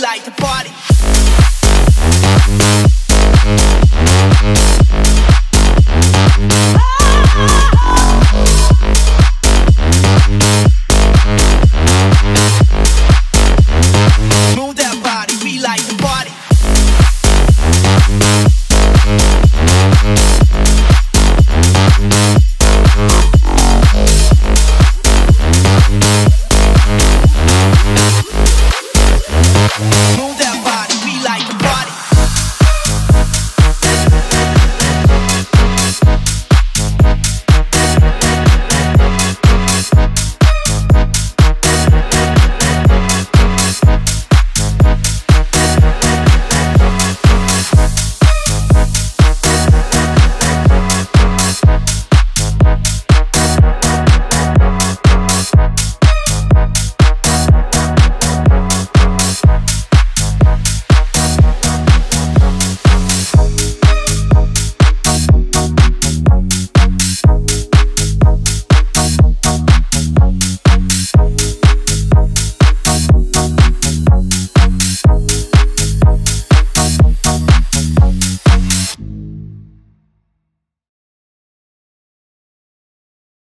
like to party.